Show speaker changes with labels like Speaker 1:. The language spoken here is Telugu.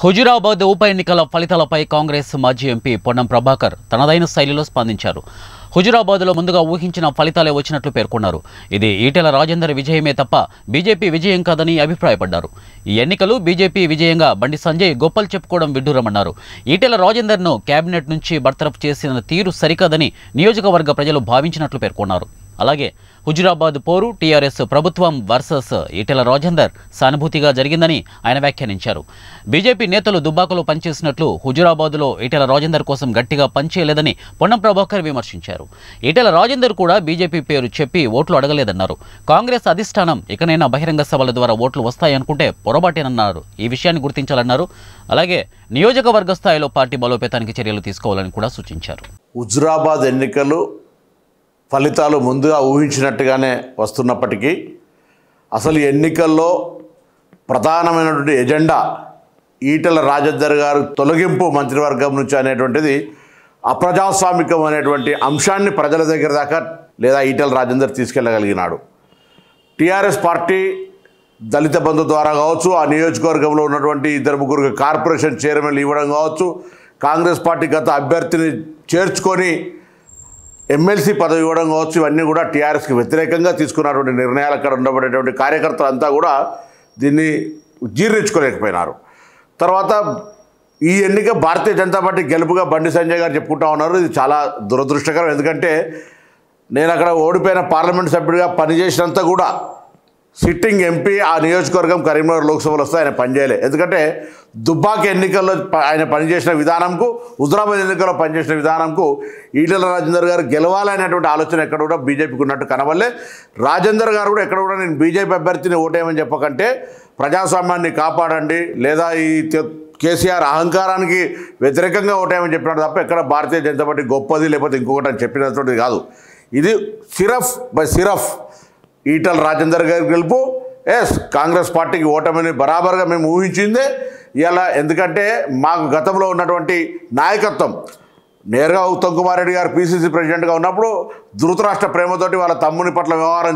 Speaker 1: హుజురాబాద్ ఉప ఎన్నికల ఫలితాలపై కాంగ్రెస్ మాజీ ఎంపీ పొన్నం ప్రభాకర్ తనదైన శైలిలో స్పందించారు. హుజురాబాద్లో ముందుగా ఊహించిన ఫలితాలే వచ్చినట్లు పేర్కొన్నారు. ఇది ఈటెల రాజేందర్ విజయమే తప్ప బీజేపీ విజయం కాదని అభిప్రాయపడ్డారు. ఈ ఎన్నికలు బీజేపీ విజయంగా బండి సంజయ్ గొప్పలు చెప్పుకోవడం విడ్డూరమన్నారు. ఈటెల రాజేందర్ను కేబినెట్ నుంచి బర్తరఫ్ చేసిన తీరు సరికాదని నియోజకవర్గ ప్రజలు భావించినట్లు పేర్కొన్నారు. అలాగే హుజురాబాద్ పోరు టీఆర్ఎస్ ప్రభుత్వం వర్సెస్ ఈటెల రాజేందర్ సానుభూతిగా జరిగిందని ఆయన వ్యాఖ్యానించారు. బీజేపీ నేతలు దుబ్బాకలో పనిచేసినట్లు హుజురాబాద్లో ఈటెల రాజేందర్ కోసం గట్టిగా పనిచేయలేదని పొన్నం ప్రభాకర్ విమర్శించారు. ఈటెల రాజేందర్ కూడా బీజేపీ పేరు చెప్పి ఓట్లు అడగలేదన్నారు. కాంగ్రెస్ అధిష్టానం ఇకనైనా బహిరంగ సభల ద్వారా ఓట్లు వస్తాయనుకుంటే పొరపాటేనన్నారు. ఈ విషయాన్ని గుర్తించాలన్నారు. అలాగే నియోజకవర్గ స్థాయిలో పార్టీ బలోపేతానికి చర్యలు తీసుకోవాలని కూడా సూచించారు.
Speaker 2: హుజురాబాద్ ఎన్నికలు ఫలితాలు ముందుగా ఊహించినట్టుగానే వస్తున్నప్పటికీ అసలు ఎన్నికల్లో ప్రధానమైనటువంటి ఎజెండా ఈటెల రాజేందర్ గారు తొలగింపు మంత్రివర్గం నుంచి అనేటువంటిది అప్రజాస్వామికం అనేటువంటి అంశాన్ని ప్రజల దగ్గర దాకా లేదా ఈటెల రాజేందర్ తీసుకెళ్ళగలిగినాడు. టీఆర్ఎస్ పార్టీ దళిత బంధు ద్వారా కావచ్చు ఆ నియోజకవర్గంలో ఉన్నటువంటి ఇద్దరు ముగ్గురు కార్పొరేషన్ చైర్మన్లు ఇవ్వడం కావచ్చు కాంగ్రెస్ పార్టీ గత అభ్యర్థిని చేర్చుకొని ఎమ్మెల్సీ పదవి ఇవ్వడం కావచ్చు ఇవన్నీ కూడా టీఆర్ఎస్కి వ్యతిరేకంగా తీసుకున్నటువంటి నిర్ణయాలు అక్కడ ఉండబడేటువంటి కార్యకర్తలు అంతా కూడా దీన్ని జీర్ణించుకోలేకపోయినారు. తర్వాత ఈ ఎన్నిక భారతీయ జనతా పార్టీ గెలుపుగా బండి సంజయ్ గారు చెప్పుకుంటా ఉన్నారు. ఇది చాలా దురదృష్టకరం. ఎందుకంటే నేను అక్కడ ఓడిపోయిన పార్లమెంట్ సభ్యుడిగా పనిచేసినంత కూడా సిట్టింగ్ ఎంపీ ఆ నియోజకవర్గం కరీంనగర్ లోక్సభలో వస్తే ఆయన పనిచేయలే. ఎందుకంటే దుబ్బాక ఎన్నికల్లో ఆయన పనిచేసిన విధానంకు హుజరాబాద్ ఎన్నికల్లో పనిచేసిన విధానంకు ఈటల రాజేందర్ గారు గెలవాలనేటువంటి ఆలోచన ఎక్కడ కూడా బీజేపీకి ఉన్నట్టు కనవల్లే రాజేందర్ గారు కూడా ఎక్కడ కూడా నేను బీజేపీ అభ్యర్థిని ఓటేయమని చెప్పకంటే ప్రజాస్వామ్యాన్ని కాపాడండి లేదా ఈ కేసీఆర్ అహంకారానికి వ్యతిరేకంగా ఓటేయమని చెప్పినాడు తప్ప ఎక్కడ భారతీయ జనతా పార్టీ గొప్పది లేకపోతే ఇంకొకటి అని చెప్పినటువంటిది కాదు. ఇది సిరఫ్ బై సిరఫ్ ఈటల రాజేందర్ గారి గెలుపు. ఎస్ కాంగ్రెస్ పార్టీకి ఓటమిని బరాబర్గా మేము ఊహించిందే. ఇలా ఎందుకంటే మాకు గతంలో ఉన్నటువంటి నాయకత్వం నేరుగా ఉత్తమ్ కుమార్ రెడ్డి గారు పీసీసీ ప్రెసిడెంట్గా ఉన్నప్పుడు ధృతరాష్ట్ర ప్రేమతోటి వాళ్ళ తమ్ముని పట్ల వ్యవహారం